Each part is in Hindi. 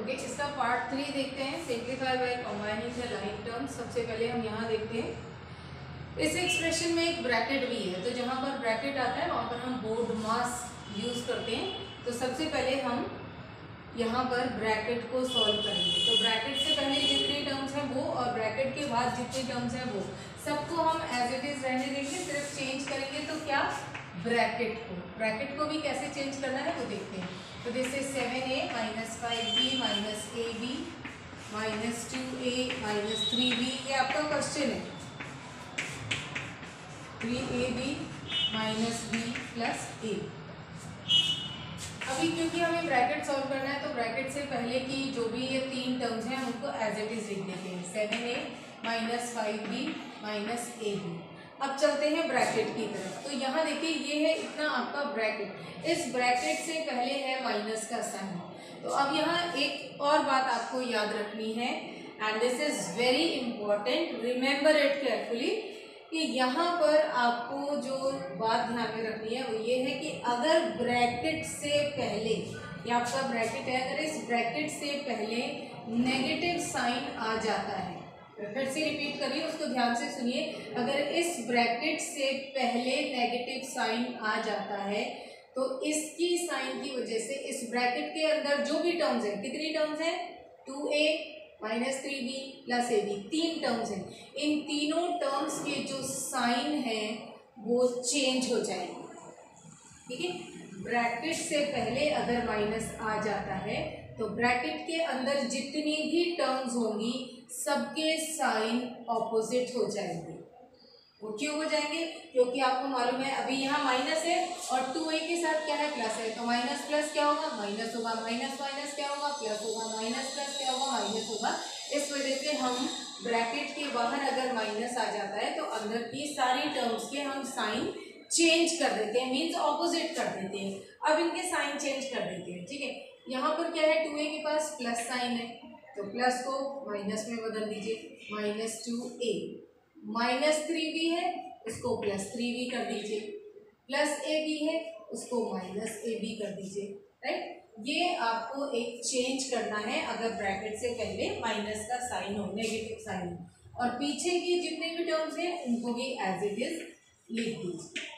ओके okay, इसका पार्ट थ्री देखते हैं simplify by combining the line terms सबसे पहले हम यहाँ देखते हैं। इस एक्सप्रेशन में एक ब्रैकेट भी है तो जहाँ पर ब्रैकेट आता है वहाँ पर हम बोर्ड मास यूज़ करते हैं। तो सबसे पहले हम यहाँ पर ब्रैकेट को सॉल्व करेंगे। तो ब्रैकेट से पहले जितने टर्म्स हैं वो और ब्रैकेट के बाद जितने टर्म्स हैं वो सबको हम एज इट इज़ रहने देंगे सिर्फ़ चेंज करेंगे तो क्या? ब्रैकेट को। ब्रैकेट को भी कैसे चेंज करना है वो देखते हैं। तो this is seven a minus five b minus a b minus two a minus three b ये आपका क्वेश्चन है। Three a b minus b plus a अभी क्योंकि हमें ब्रैकेट सॉल्व करना है तो ब्रैकेट से पहले की जो भी ये तीन टर्म्स हैं, उनको एज इट इज़ लिख देते हैं। Seven a minus five b minus a b अब चलते हैं ब्रैकेट की तरफ़। तो यहाँ देखिए, ये है इतना आपका ब्रैकेट। इस ब्रैकेट से पहले है माइनस का साइन। तो अब यहाँ एक और बात आपको याद रखनी है and this is very important remember it carefully कि यहाँ पर आपको जो बात ध्यान में रखनी है वो ये है कि अगर ब्रैकेट से पहले, ये आपका ब्रैकेट है, अगर इस ब्रैकेट से पहले नेगेटिव साइन आ जाता है फिर से रिपीट करिए, उसको ध्यान से सुनिए। अगर इस ब्रैकेट से पहले नेगेटिव साइन आ जाता है तो इसकी साइन की वजह से इस ब्रैकेट के अंदर जो भी टर्म्स हैं, कितनी टर्म्स हैं? Two a minus three b plus a b तीन टर्म्स हैं। इन तीनों टर्म्स के जो साइन हैं, वो चेंज हो जाएँगे। ठीक है? ब्रैकेट से पहले अगर माइनस आ जाता है तो ब्रैकेट के अंदर जितनी भी टर्म्स होंगी सबके साइन ऑपोजिट हो जाएँगे। वो क्यों हो जाएँगे? क्योंकि आपको मालूम है, अभी यहाँ माइनस है और टू ए के साथ क्या है? प्लस है। तो माइनस प्लस क्या होगा? माइनस होगा माइनस माइनस क्या होगा? प्लस होगा माइनस प्लस क्या होगा? माइनस होगा। इस वजह से हम ब्रैकेट के बाहर अगर माइनस आ जाता है तो अंदर की सारी टर्म्स के हम साइन चेंज कर देते हैं। मीन्स ऑपोजिट कर देते हैं। अब इनके साइन चेंज कर देते हैं, ठीक है? यहाँ पर क्या है? टू ए के पास प्लस साइन है। तो प्लस को माइनस में बदल दीजिए। Minus two a minus three भी है, उसको प्लस थ्री भी कर दीजिए। प्लस ए भी है, उसको माइनस ए भी कर दीजिए। राइट ये आपको एक चेंज करना है, अगर ब्रैकेट से पहले माइनस का साइन हो नेगेटिव साइन हो। और पीछे की जितने भी टर्म्स हैं, उनको भी एज इट इज़ लिख दीजिए।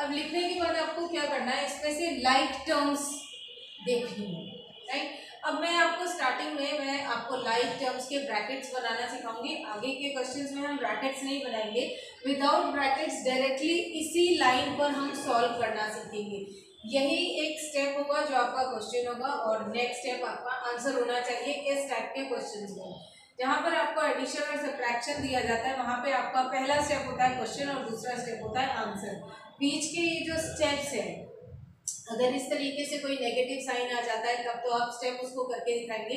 अब लिखने के बाद आपको क्या करना है, इसमें से लाइक टर्म्स देखनी है। राइट अब मैं आपको स्टार्टिंग में, मैं आपको लाइक टर्म्स के ब्रैकेट्स बनाना सिखाऊँगी। आगे के क्वेश्चंस में हम ब्रैकेट्स नहीं बनाएँगे। विदाउट ब्रैकेट्स डायरेक्टली इसी लाइन पर हम सॉल्व करना सीखेंगे। यही एक स्टेप होगा जो आपका क्वेश्चन होगा और नेक्स्ट स्टेप आपका आंसर होना चाहिए इस टाइप के क्वेश्चन में। जहाँ पर आपको एडिशन और सब्ट्रैक्शन दिया जाता है, वहाँ पे आपका पहला स्टेप होता है क्वेश्चन और दूसरा स्टेप होता है आंसर बीच के ये जो स्टेप्स हैं अगर इस तरीके से कोई नेगेटिव साइन आ जाता है, तब तो आप स्टेप उसको करके दिखाएँगे।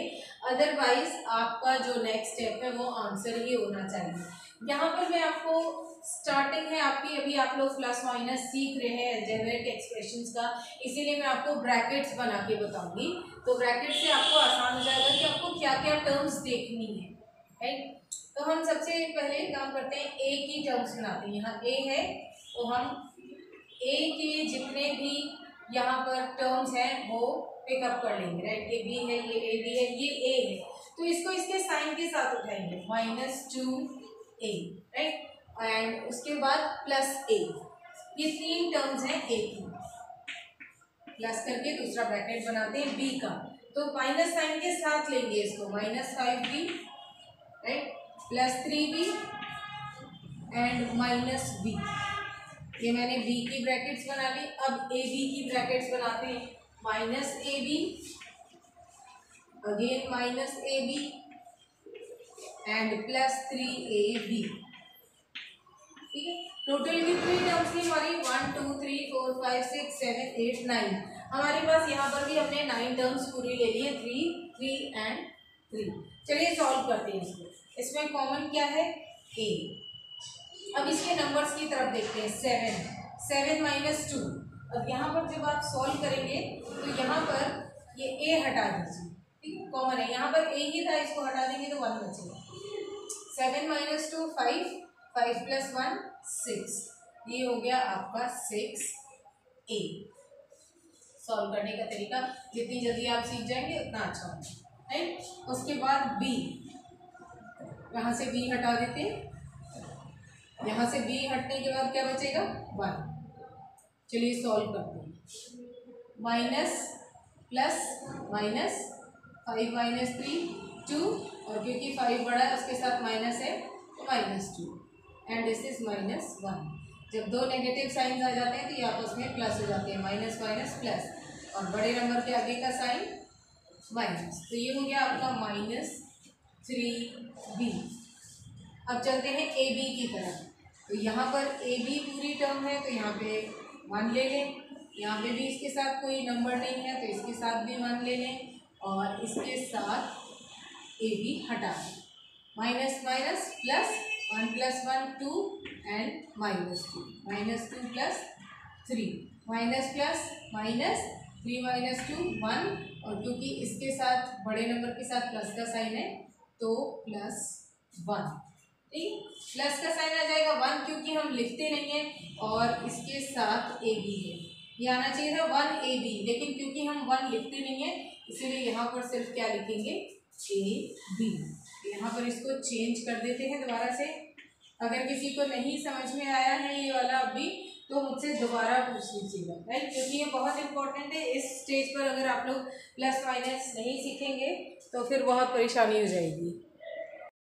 अदरवाइज़ आपका जो नेक्स्ट स्टेप है, वो आंसर ही होना चाहिए। यहाँ पर मैं आपको स्टार्टिंग है, आपकी अभी आप लोग प्लस माइनस सीख रहे हैं जेनरेट एक्सप्रेशंस का। इसीलिए मैं आपको ब्रैकेट्स बना के बताऊँगी। तो ब्रैकेट से आपको आसान हो जाएगा कि आपको क्या क्या टर्म्स देखनी है राइट तो हम सबसे पहले काम करते हैं ए की टर्म्स बनाते हैं। यहाँ ए है तो हम ए के जितने भी यहाँ पर टर्म्स हैं, वो पिकअप कर लेंगे राइट ये बी है, ये ए बी है, ये ए है। तो इसको इसके साइन के साथ उठाएँगे minus two a right and उसके बाद प्लस ए ये तीन टर्म्स हैं ए की। प्लस करके दूसरा ब्रैकेट बनाते हैं बी का। तो माइनस साइन के साथ लेंगे इसको minus five b right plus three b and minus b ये मैंने बी की ब्रैकेट्स बना ली। अब ए बी की ब्रैकेट्स बनाते हैं। Minus a b again minus a b and plus three a b ठीक है? टोटल कितनी टर्म्स थी हमारी? One two three four five six seven eight nine हमारे पास यहाँ पर भी हमने नाइन टर्म्स पूरी ले ली है। थ्री थ्री एंड थ्री चलिए सॉल्व करते हैं इसको। इसमें कॉमन क्या है? ए अब इसके नंबर्स की तरफ़ देखते हैं सेवन सेवन माइनस टू अब यहाँ पर जब आप सॉल्व करेंगे तो यहाँ पर ये ए हटा दीजिए। ठीक है? कॉमन है। यहाँ पर ए ही था, इसको हटा देंगे तो वन बचेगा। Seven minus two five five plus one six ये हो गया आपका सिक्स ए सॉल्व करने का तरीका, जितनी जल्दी आप सीख जाएँगे, उतना अच्छा होगा। उसके बाद बी यहाँ से बी हटा देते यहाँ से बी हटने के बाद क्या बचेगा? वन चलिए सॉल्व करते हैं। Minus plus minus five minus three two और क्योंकि फाइव बड़ा है, उसके साथ माइनस है तो minus two and this is minus one जब दो नेगेटिव साइंस आ जाते हैं तो ये आपस में प्लस हो जाते हैं। माइनस माइनस प्लस और बड़े नंबर के आगे का साइन माइनस तो ये हो गया आपका माइनस थ्री बी अब चलते हैं ए बी की तरफ़। तो यहाँ पर ए बी पूरी टर्म है तो यहाँ पे वन ले लें। यहाँ पे भी इसके साथ कोई नंबर नहीं है तो इसके साथ भी वन ले लें और इसके साथ ए बी हटा दें। Minus minus plus one plus one two and minus two minus two plus three minus plus minus three minus two one और क्योंकि इसके साथ, बड़े नंबर के साथ प्लस का साइन है तो प्लस वन ठीक प्लस का साइन आ जाएगा वन क्योंकि हम लिखते नहीं हैं और इसके साथ ए बी है। ये आना चाहिए था वन ए बी लेकिन क्योंकि हम वन लिखते नहीं हैं, इसीलिए यहाँ पर सिर्फ़ क्या लिखेंगे? ए बी यहाँ पर इसको चेंज कर देते हैं दोबारा से। अगर किसी को नहीं समझ में आया है ये वाला अभी तो मुझसे दोबारा पूछ लीजिएगा राइट क्योंकि ये बहुत इंपॉर्टेंट है। इस स्टेज पर अगर आप लोग प्लस माइनस नहीं सीखेंगे तो फिर बहुत परेशानी हो जाएगी।